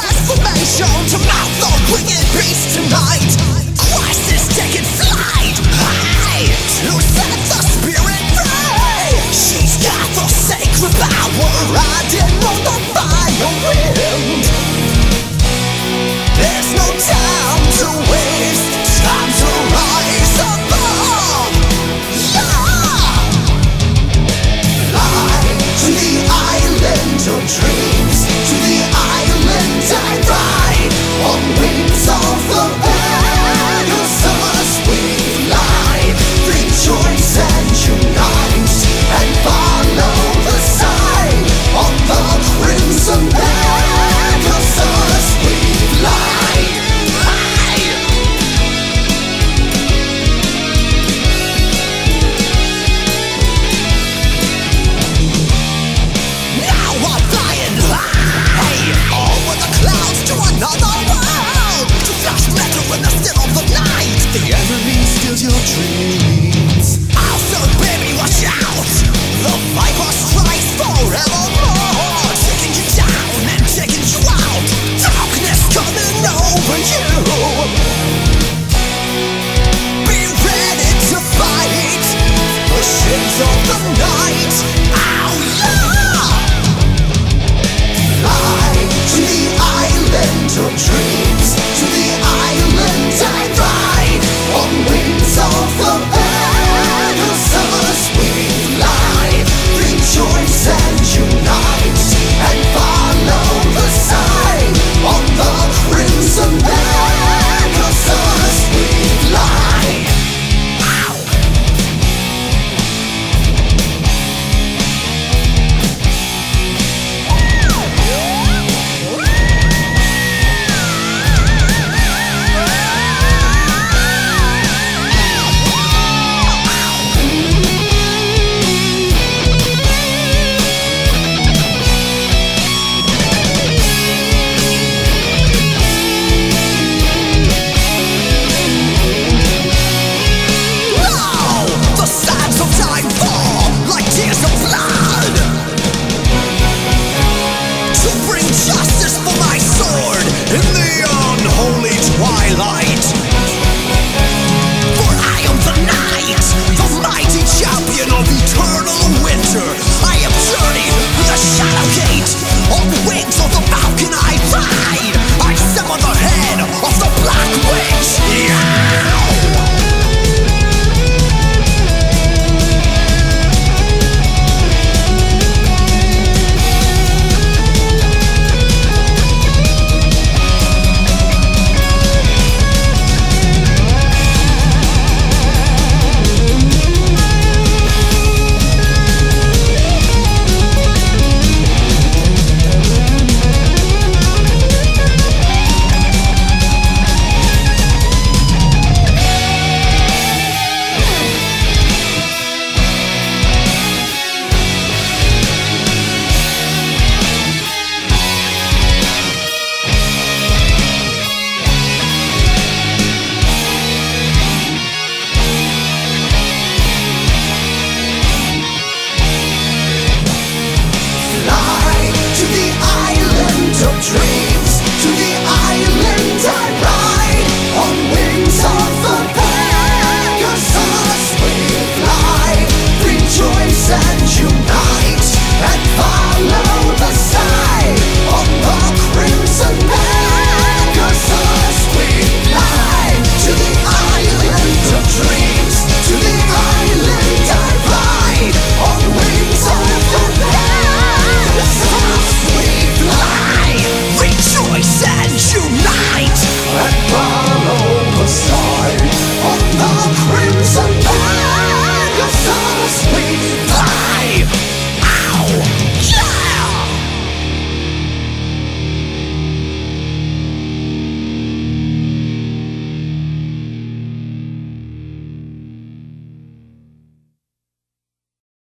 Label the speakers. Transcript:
Speaker 1: Press for. Be ready to fight of the night Ow! light